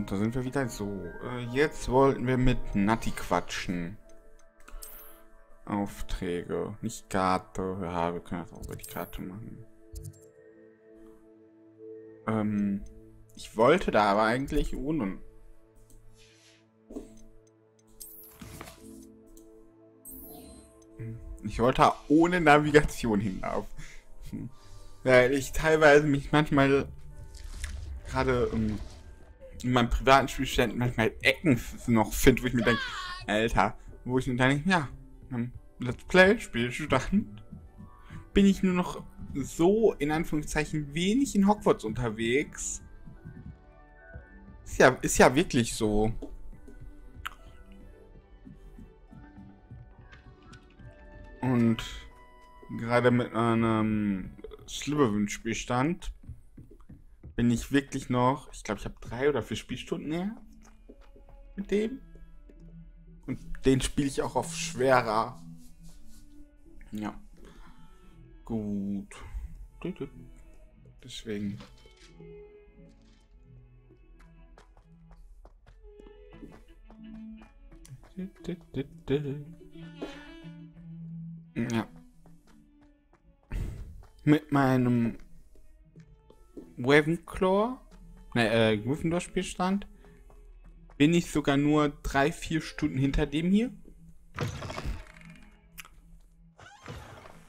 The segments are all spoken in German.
Und da sind wir wieder so. Äh, jetzt wollten wir mit Natti quatschen. Aufträge, nicht Karte. Ja, wir können das auch über die Karte machen. Ähm, ich wollte da aber eigentlich ohne. Ich wollte ohne Navigation hinauf. Weil ich teilweise mich manchmal gerade ähm, in meinem privaten Spielstand manchmal Ecken noch finde, wo ich mir denke, Alter, wo ich mir denke, ja, Let's Play, Spielstand, bin ich nur noch so, in Anführungszeichen, wenig in Hogwarts unterwegs. Ist ja, ist ja wirklich so. Und gerade mit einem Slytherin-Spielstand bin ich wirklich noch, ich glaube, ich habe drei oder vier Spielstunden her mit dem. Und den spiele ich auch auf schwerer. Ja. Gut. Deswegen. Ja. Mit meinem Ravenclaw, ne, äh, Gryffindor-Spielstand, bin ich sogar nur drei, vier Stunden hinter dem hier.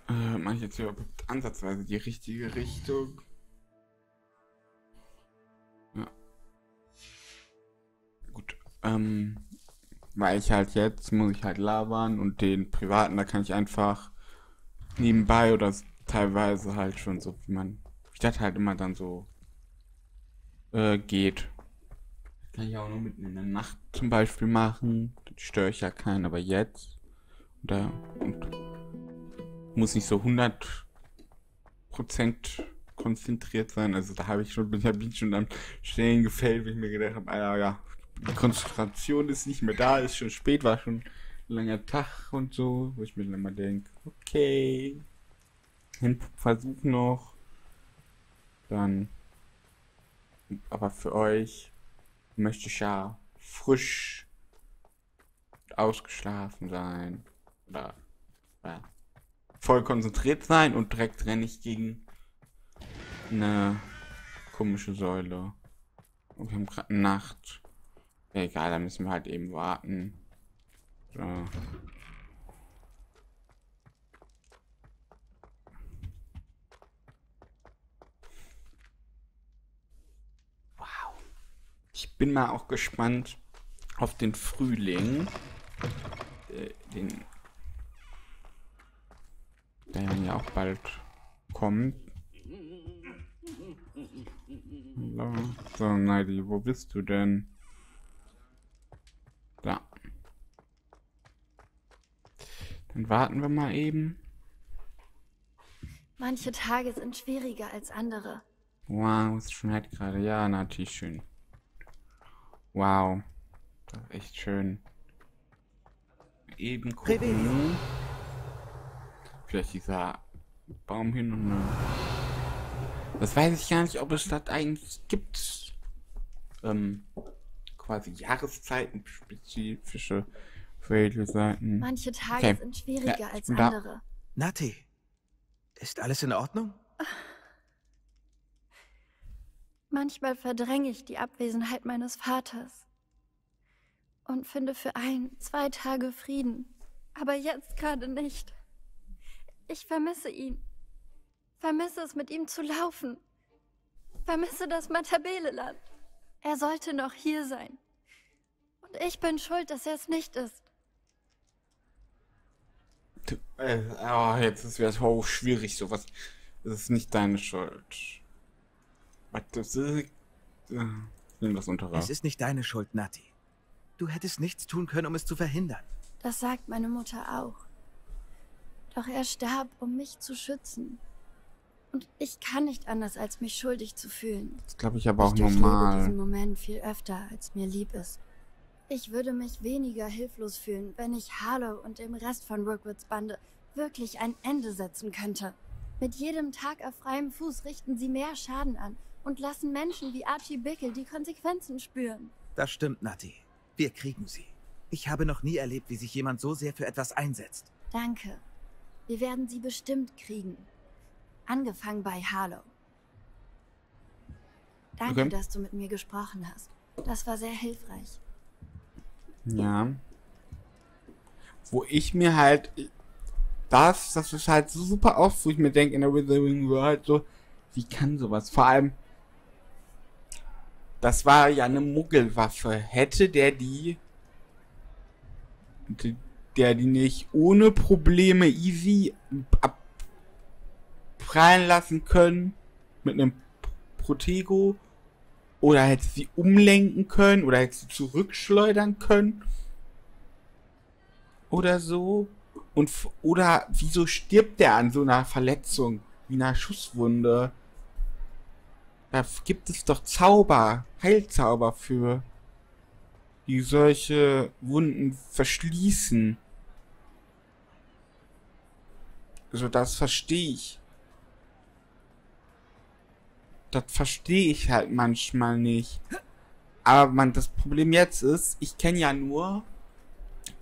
Äh, mache ich jetzt überhaupt ansatzweise die richtige Richtung? Ja. Gut. Ähm, weil ich halt jetzt muss ich halt labern und den privaten, da kann ich einfach nebenbei oder teilweise halt schon so, wie man, das halt immer dann so äh, geht. Das kann ich auch nur mitten in der Nacht zum Beispiel machen. Da störe ich ja keinen, aber jetzt. Da, und muss nicht so 100% konzentriert sein. Also da habe ich schon, bin ich schon am Stellen gefällt, wie ich mir gedacht habe, ah ja, die Konzentration ist nicht mehr da, ist schon spät, war schon ein langer Tag und so, wo ich mir dann immer denke, okay, Versuch noch, dann, aber für euch möchte ich ja frisch ausgeschlafen sein oder ja, voll konzentriert sein und direkt renne ich gegen eine komische Säule. Und wir haben gerade Nacht. Ja, egal, da müssen wir halt eben warten. So. Ich bin mal auch gespannt auf den Frühling. Äh, den der ja auch bald kommt. So, Neidi, wo bist du denn? Da. Dann warten wir mal eben. Manche Tage sind schwieriger als andere. Wow, es schneit gerade. Ja, natürlich schön. Wow. Das ist echt schön. Eben gucken. Vielleicht dieser Baum hin und... Das weiß ich gar nicht, ob es das eigentlich gibt. Ähm, quasi Jahreszeiten spezifische Seiten. Manche Tage okay. sind schwieriger ja, als andere. Nati, ist alles in Ordnung? Manchmal verdränge ich die Abwesenheit meines Vaters und finde für ein, zwei Tage Frieden. Aber jetzt gerade nicht. Ich vermisse ihn. Vermisse es, mit ihm zu laufen. Vermisse das Matabeleland. Er sollte noch hier sein. Und ich bin schuld, dass er es nicht ist. Du, äh, oh, jetzt ist es oh, schwierig, sowas. Das ist nicht deine Schuld. Was das ist. Äh, nimm das unter Es ist nicht deine Schuld, Nati. Du hättest nichts tun können, um es zu verhindern. Das sagt meine Mutter auch. Doch er starb, um mich zu schützen. Und ich kann nicht anders, als mich schuldig zu fühlen. Das glaube ich aber auch ich normal. Ich diesen Moment viel öfter, als mir lieb ist. Ich würde mich weniger hilflos fühlen, wenn ich Harlow und dem Rest von Rookwoods Bande wirklich ein Ende setzen könnte. Mit jedem Tag auf freiem Fuß richten sie mehr Schaden an und lassen Menschen wie Archie Bickle die Konsequenzen spüren. Das stimmt, Nati. Wir kriegen sie. Ich habe noch nie erlebt, wie sich jemand so sehr für etwas einsetzt. Danke. Wir werden sie bestimmt kriegen. Angefangen bei Harlow. Danke, Okay. dass du mit mir gesprochen hast. Das war sehr hilfreich. Ja. Wo ich mir halt. Das, das ist halt so super oft, wo ich mir denke, in der Withering World so, wie kann sowas? Vor allem, das war ja eine Muggelwaffe. Hätte der die. Der die nicht ohne Probleme easy abprallen lassen können mit einem Protego oder hätte sie umlenken können oder hätte sie zurückschleudern können oder so und oder wieso stirbt der an so einer Verletzung wie einer Schusswunde da gibt es doch Zauber Heilzauber für die solche Wunden verschließen also das verstehe ich das verstehe ich halt manchmal nicht. Aber man, das Problem jetzt ist, ich kenne ja nur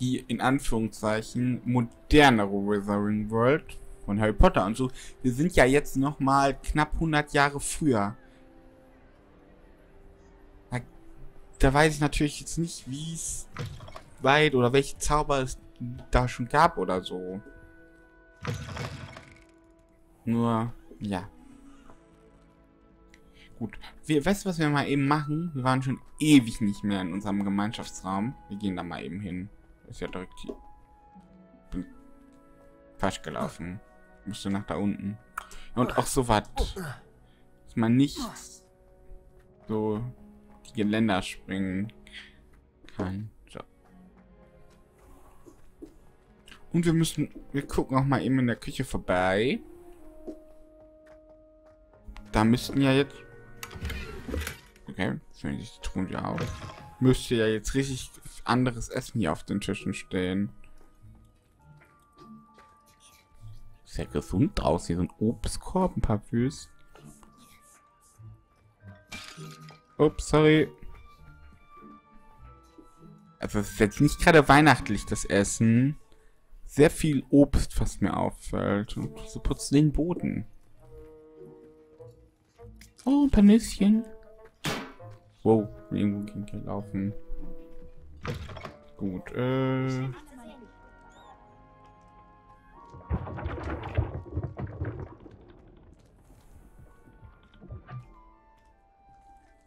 die in Anführungszeichen modernere Wizarding World von Harry Potter und so. Wir sind ja jetzt noch mal knapp 100 Jahre früher. Da weiß ich natürlich jetzt nicht, wie es weit oder welche Zauber es da schon gab oder so. Nur, ja. Gut. Wir, weißt du, was wir mal eben machen? Wir waren schon ewig nicht mehr in unserem Gemeinschaftsraum. Wir gehen da mal eben hin. Ist ja direkt hier. Bin falsch gelaufen. Musste nach da unten. Und auch so was. Dass man nicht so Geländer springen kann. So. Und wir müssen, wir gucken auch mal eben in der Küche vorbei. Da müssten ja jetzt Okay, finde ich tun ja auch. Müsste ja jetzt richtig anderes Essen hier auf den Tischen stehen. Sehr gesund aus, hier so ein Obstkorb, ein paar Würst. Ups, sorry. Also es ist jetzt nicht gerade weihnachtlich, das Essen. Sehr viel Obst, was mir auffällt. Und so putzt den Boden. Oh, ein paar Nüsschen. Wow, irgendwo ging hier laufen. Gut, äh.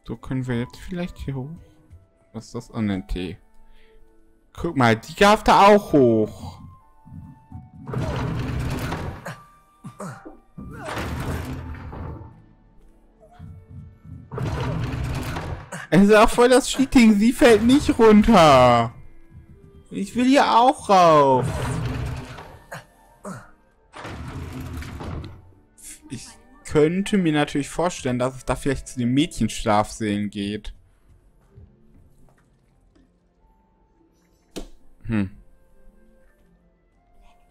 So können wir jetzt vielleicht hier hoch. Was ist das? Oh, ne, Tee. Guck mal, die darf da auch hoch. Es ist auch voll das Cheating. Sie fällt nicht runter. Ich will hier auch rauf. Könnte mir natürlich vorstellen, dass es da vielleicht zu den Mädchenschlafsälen geht. Hm.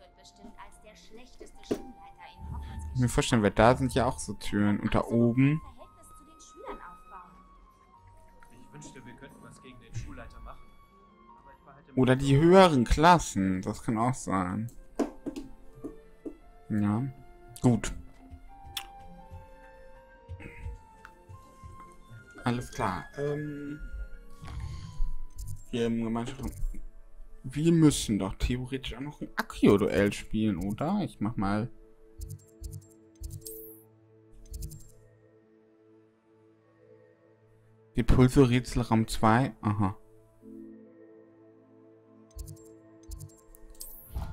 wird bestimmt als der schlechteste Schulleiter in Hogwarts Ich kann mir vorstellen, weil da sind ja auch so Türen. Und da oben. Verhältnis zu den Schülern aufbauen. Ich wünschte, wir könnten was gegen den Schulleiter machen. Aber ich behalte Oder die höheren Klassen. Das kann auch sein. Ja. Gut. Alles klar. Ähm. Wir im Gemeinschaft. Wir müssen doch theoretisch auch noch ein Akio-Duell spielen, oder? Ich mach mal. Die Pulso-Rätsel Raum 2. Aha.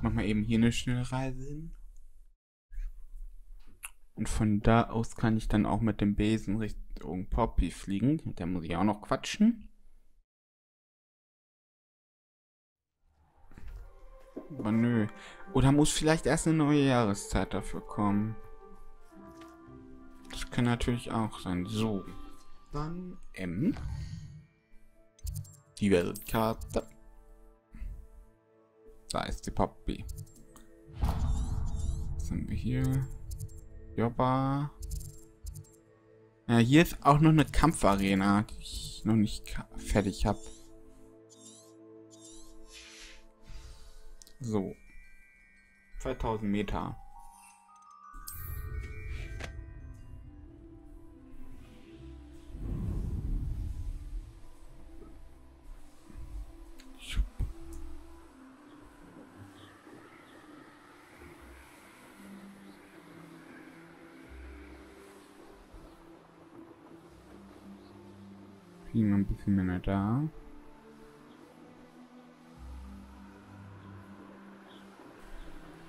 Mach mal eben hier eine schnelle Reise hin. Und von da aus kann ich dann auch mit dem Besen Richtung Poppy fliegen. Mit der muss ich auch noch quatschen. Aber nö. Oder muss vielleicht erst eine neue Jahreszeit dafür kommen. Das kann natürlich auch sein. So. Dann M. Die Weltkarte. Da ist die Poppy. Was haben wir hier? Jobba. Ja, hier ist auch noch eine Kampfarena. Die ich noch nicht fertig habe. So. 2000 Meter. Fliegen wir da.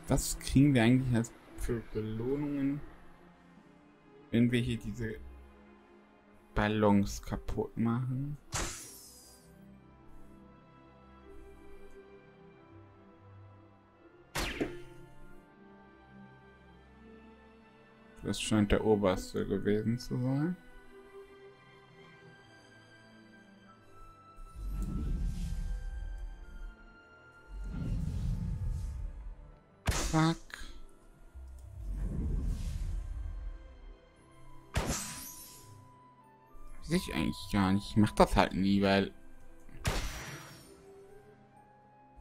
Was kriegen wir eigentlich als für Belohnungen, wenn wir hier diese Ballons kaputt machen? Das scheint der oberste gewesen zu sein. Ich eigentlich gar nicht. Ich mach das halt nie, weil.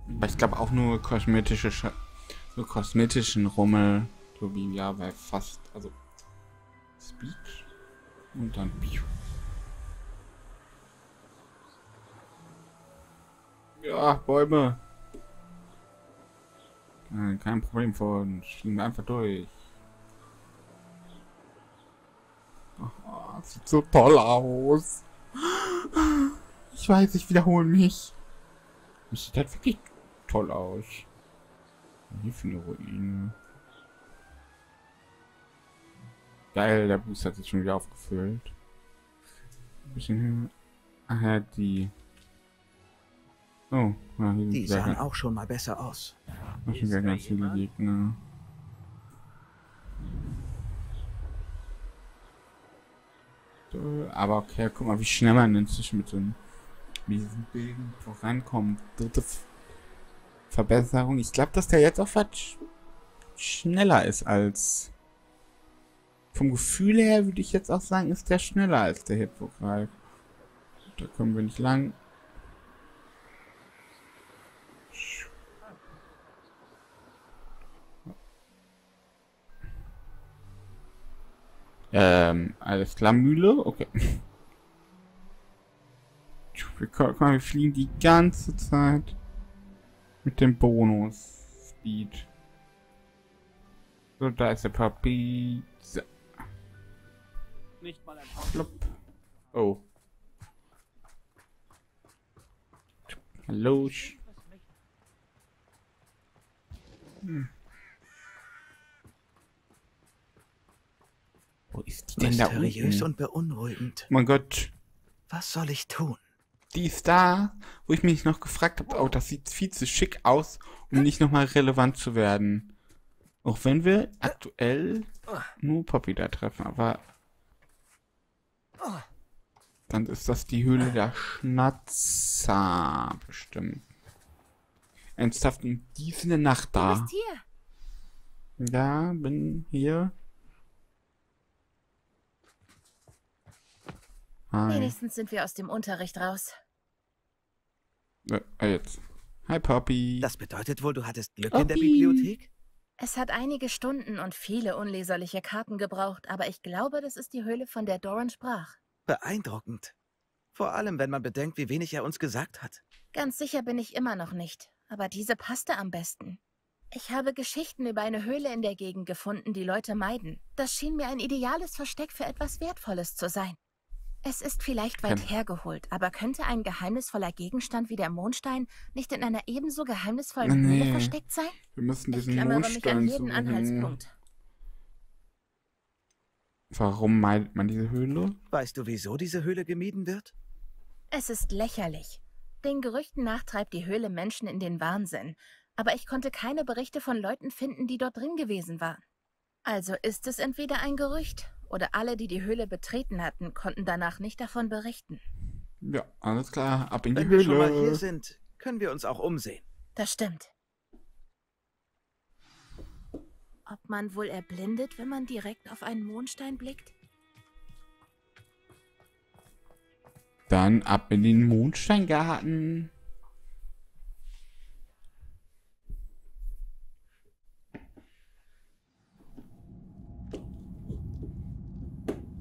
Aber ich glaube auch nur kosmetische Scha so kosmetischen Rummel, so wie ja bei fast, also Speech und dann Piu. Ja, Bäume. Kein Problem von. Schieben wir einfach durch. Sieht so toll aus. Ich weiß, ich wiederhole mich. Das sieht halt wirklich toll aus. Hier für eine Ruine. Geil, der Boost hat sich schon wieder aufgefüllt. Ein bisschen ja, die. Oh, ja, hier sind Die sahen auch schon mal besser aus. Schon wieder ganz viele Gegner. Aber okay, guck mal, wie schnell man inzwischen mit so einem mit diesen Bilden vorankommt. Dritte Verbesserung. Ich glaube, dass der jetzt auch was sch schneller ist als. Vom Gefühl her würde ich jetzt auch sagen, ist der schneller als der Hippogreif. Da kommen wir nicht lang. Ähm, alles klar, Mühle? Okay. Wir, guck mal, wir fliegen die ganze Zeit mit dem Bonus Speed. So, da ist der Papi. So. Nicht mal ein Plopp. Oh. Hallo. Hm. Wo ist die denn da Mysteriös unten? und beunruhigend. Oh mein Gott. Was soll ich tun? Die ist da, wo ich mich noch gefragt habe, oh, das sieht viel zu schick aus, um nicht nochmal relevant zu werden. Auch wenn wir aktuell nur Poppy da treffen, aber dann ist das die Höhle der Schnatzer bestimmt. Ernsthaft, die ist in der Nacht Du da. bist hier. Ja, bin hier. Hi. Wenigstens sind wir aus dem Unterricht raus. Äh, äh, jetzt. Hi, Poppy. Das bedeutet wohl, du hattest Glück in der. Bibliothek? Es hat einige Stunden und viele unleserliche Karten gebraucht, aber ich glaube, das ist die Höhle, von der Doran sprach. Beeindruckend. Vor allem, wenn man bedenkt, wie wenig er uns gesagt hat. Ganz sicher bin ich immer noch nicht, aber diese passte am besten. Ich habe Geschichten über eine Höhle in der Gegend gefunden, die Leute meiden. Das schien mir ein ideales Versteck für etwas Wertvolles zu sein. Es ist vielleicht weit hergeholt, aber könnte ein geheimnisvoller Gegenstand wie der Mondstein nicht in einer ebenso geheimnisvollen Höhle Nee. versteckt sein? Wir müssen Ich diesen klammere mich an Mondstein jeden suchen. Anhaltspunkt. Warum meidet man diese Höhle? Weißt du, wieso diese Höhle gemieden wird? Es ist lächerlich. Den Gerüchten nach treibt die Höhle Menschen in den Wahnsinn. Aber ich konnte keine Berichte von Leuten finden, die dort drin gewesen waren. Also ist es entweder ein Gerücht oder alle, die die Höhle betreten hatten, konnten danach nicht davon berichten. Ja, alles klar, ab in die Wenn wir schon mal hier Höhle. sind, können wir uns auch umsehen. Das stimmt. Ob man wohl erblindet, wenn man direkt auf einen Mondstein blickt? Dann ab in den Mondsteingarten.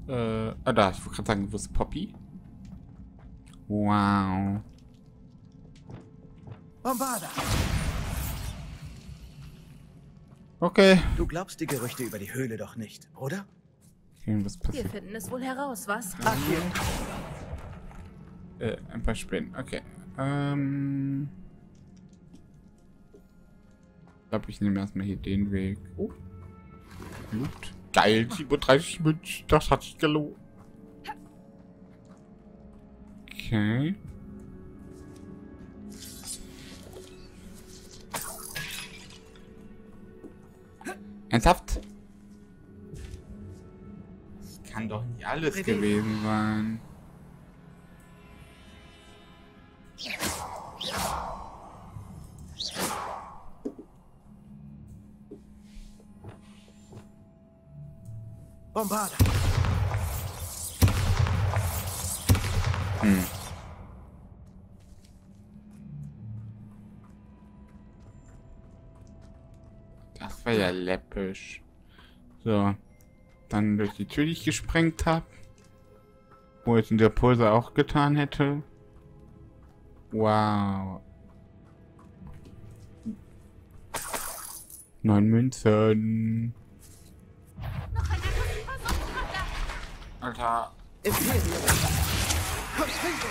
Äh, ah, da, ich wollte gerade sagen, wo ist Poppy? Wow. Bombarda! Okay. Du glaubst die Gerüchte über die Höhle doch nicht, oder? okay was Wir passiert? finden es wohl heraus, was? Akio, Äh, ein paar Spinnen. Okay. Ähm. Ich glaube, ich nehme erstmal hier den Weg. Oh. Gut. Geil, 37 Münzen. Das hat sich gelohnt. Okay. Ernsthaft? Das kann doch nicht alles gewesen sein. Bombarda! Hm. Das war ja läppisch. So. Dann durch die Tür, die ich gesprengt habe. Wo jetzt in der Pose auch getan hätte. Wow. Neun Münzen. Alter. Imperium! Constringo!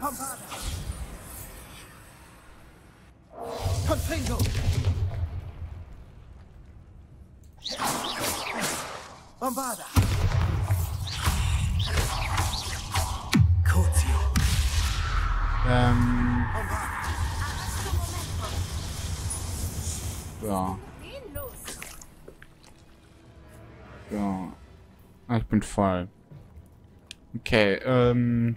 Bombarda! Confringo! Bombarda! Cozio! Ähm. Ja. Los! Ja. Ah, ich bin voll. Okay, ähm.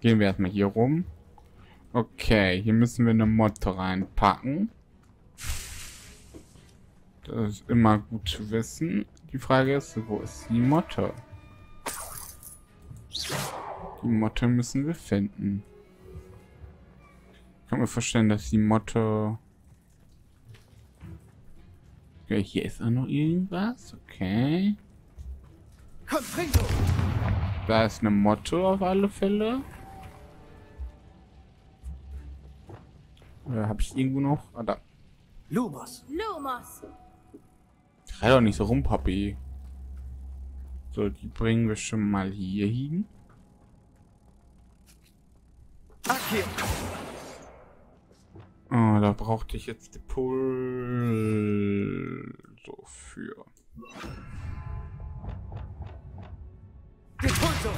Gehen wir erstmal hier rum. Okay, hier müssen wir eine Motte reinpacken. Das ist immer gut zu wissen. Die Frage ist, wo ist die Motte? Die Motte müssen wir finden. Ich kann mir vorstellen, dass die Motte... Okay, hier ist auch noch irgendwas. Okay. Da ist eine Motto auf alle Fälle. Äh, hab ich irgendwo noch? Ah, da. Lumos! Lumos! Schrei doch nicht so rum, Papi. So, die bringen wir schon mal hier hin. Akio! Oh, da brauchte ich jetzt die Pull so für. Depulso!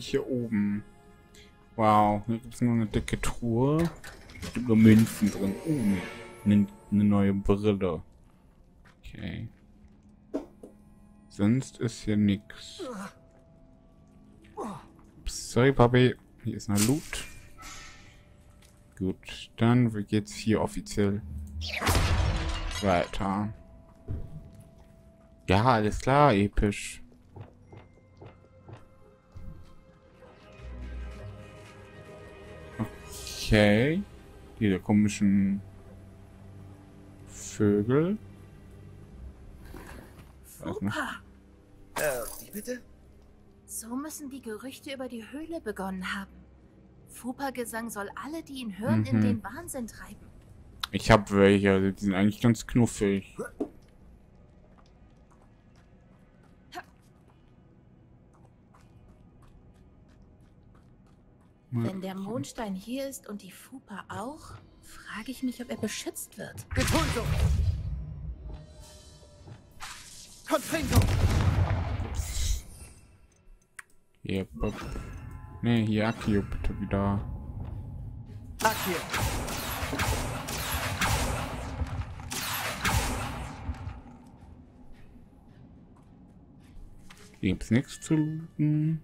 Jetzt bin ich hier oben. Wow, hier gibt es nur eine dicke Truhe. Es gibt nur Münzen drin. Uh, eine, eine neue Brille. Okay. Sonst ist hier nix. Ups, sorry, Papi. Hier ist noch Loot. Gut, dann geht's hier offiziell weiter. Ja, alles klar, episch. Okay. Diese komischen Vögel. Fupa! Äh, wie bitte? So müssen die Gerüchte über die Höhle begonnen haben. Fupa-Gesang soll alle, die ihn hören, in Mhm. den Wahnsinn treiben. Ich hab welche, also die sind eigentlich ganz knuffig. Wenn der Mondstein hier ist und die Fupa auch, frage ich mich, ob er beschützt wird. Getuldo! Contringo! Yep. Ne, hier Akio bitte wieder. Akio! Gibt's nichts zu looten.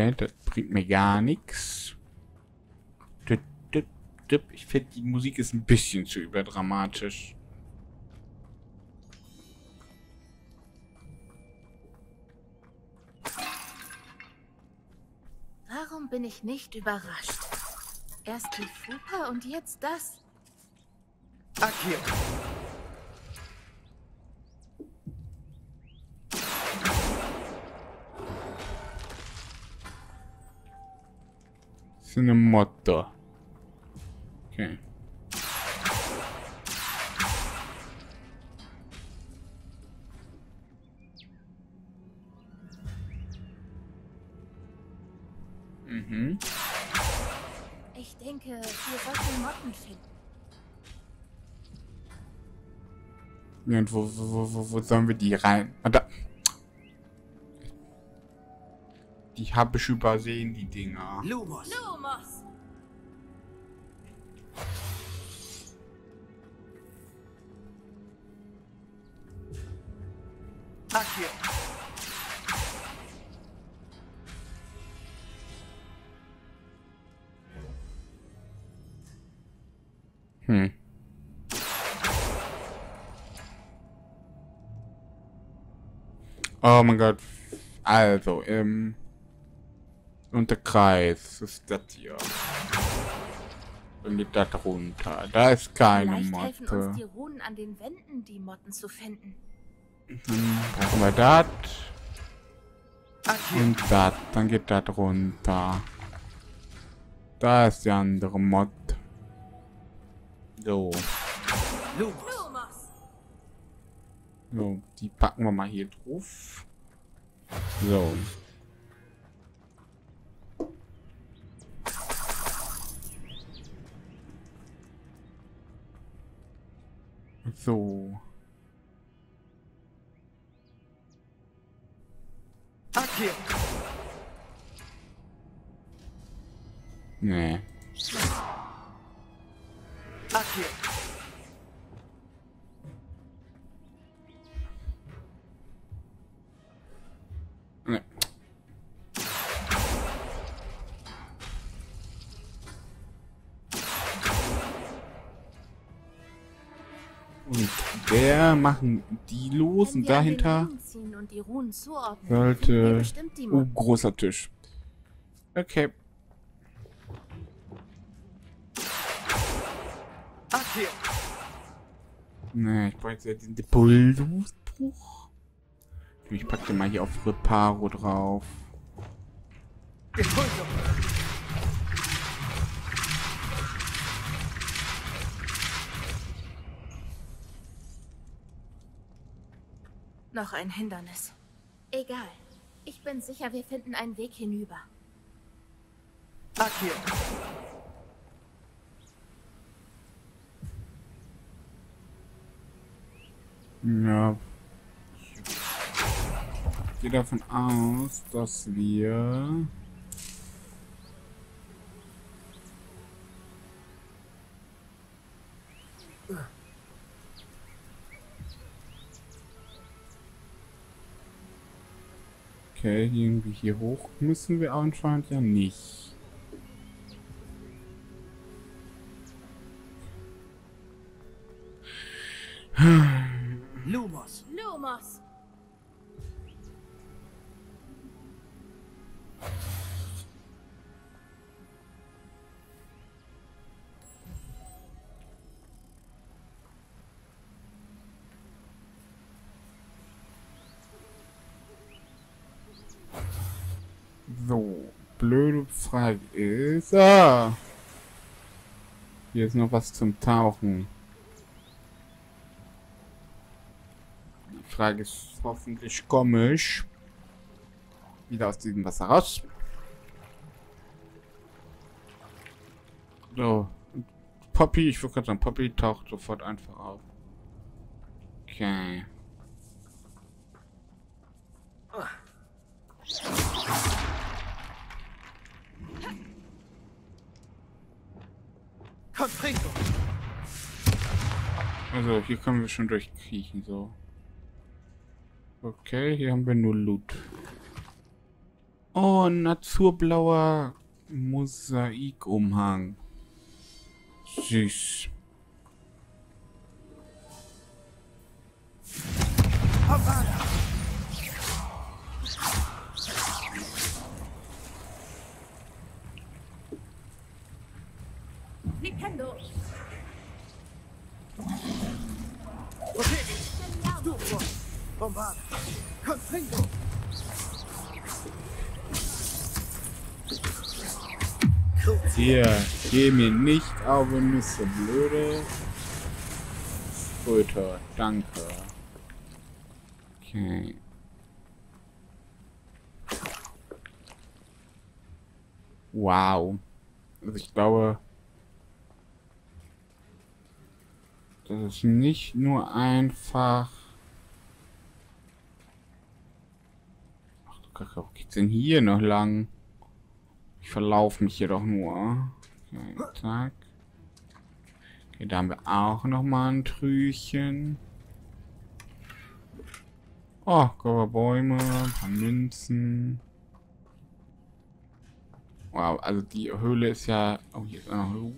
Okay, das bringt mir gar nichts. Ich finde, die Musik ist ein bisschen zu überdramatisch. Warum bin ich nicht überrascht? Erst die Fupa und jetzt das. Akio! Ist eine Motte. Okay. Mhm. Ich denke, wir sollten Motten finden. Ja, Und wo, wo, wo, wo sollen wir die rein? Ah, da. Die habe ich übersehen, die Dinger. Lumos! Lumos! Hm. Oh mein Gott. Also, im... Und der Kreis ist das hier. Dann geht das runter. Da ist keine Vielleicht helfen uns Motte. die Runen an den Wänden, die Motten zu finden. Dann brauchen wir das. Und das. Dann geht das runter. Da ist die andere Mod. So. So, die packen wir mal hier drauf. So. So. Akio! Nee. Machen die los und den dahinter. Sollte- Oh, großer Tisch. Okay. Akio! Nee, ich brauche jetzt ja diesen Pulsbruch. Ich pack den mal hier auf Reparo drauf. Getuldo! Noch ein Hindernis. Egal. Ich bin sicher, wir finden einen Weg hinüber. Akio! Ja. Ich gehe davon aus, dass wir... Okay, irgendwie hier hoch müssen wir anscheinend ja nicht. Frage ist... Ah, Hier ist noch was zum Tauchen. Die Frage ist hoffentlich komisch. Wieder aus diesem Wasser raus. So. Poppy, ich würde gerade sagen, Poppy taucht sofort einfach auf. Okay. Also, hier können wir schon durchkriechen, so. Okay, hier haben wir nur Loot. Oh, ein naturblauer Mosaikumhang. Süß. Havana! Nintendo! Proteggi! Stufo! Bombarda! Confringo! Hier, geh mir nicht auf und Nüsse, blöde. Schulter, danke. Okay. Wow. Also ich glaube, das ist nicht nur einfach... Ach du Kacke, wo geht's denn hier noch lang? Ich verlaufe mich hier doch nur. Okay, zack. Okay, da haben wir auch noch mal ein Trüchen. Oh, Bäume, ein paar Münzen. Wow, also die Höhle ist ja... Oh, hier ist auch noch Loot.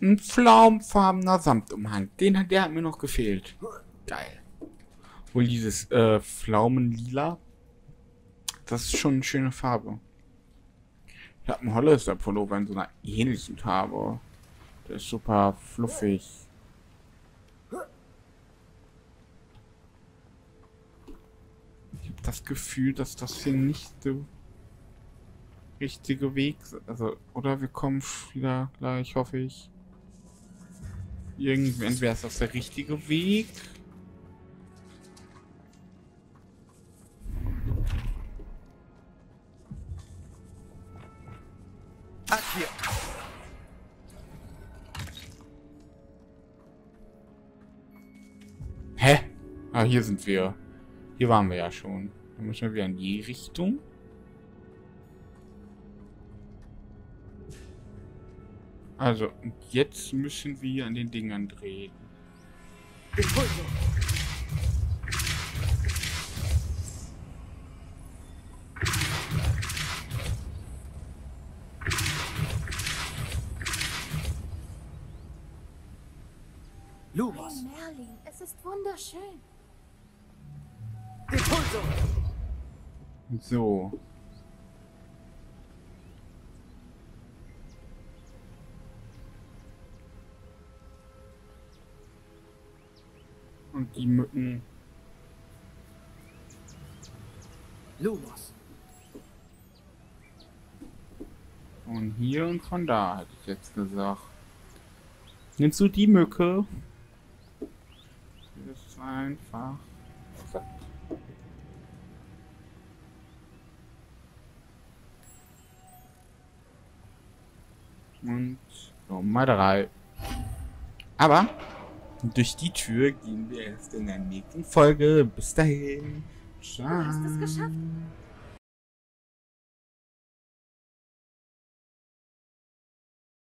Ein pflaumenfarbener Samtumhang. Den hat, der hat mir noch gefehlt. Geil. Wohl dieses äh, Pflaumenlila. Das ist schon eine schöne Farbe. Ich habe einen Hollister Pullover in so einer ähnlichen Farbe. Der ist super fluffig. Ich habe das Gefühl, dass das hier nicht der richtige Weg ist. Also, oder wir kommen wieder gleich, hoffe ich. Irgendwann wäre es das der richtige Weg. Accio! Hä? Ah, hier sind wir. Hier waren wir ja schon. Dann müssen wir wieder in die Richtung. Also, und jetzt müssen wir an den Dingern drehen. Lumos! Merlin, es ist wunderschön. So. Und die Mücken. Lumos! Von hier und von da, hätte ich jetzt gesagt. Nimmst du die Mücke? Das ist einfach. Zack. Und Nummer drei. Aber durch die Tür gehen wir erst in der nächsten Folge. Bis dahin. Ciao. hast es geschafft.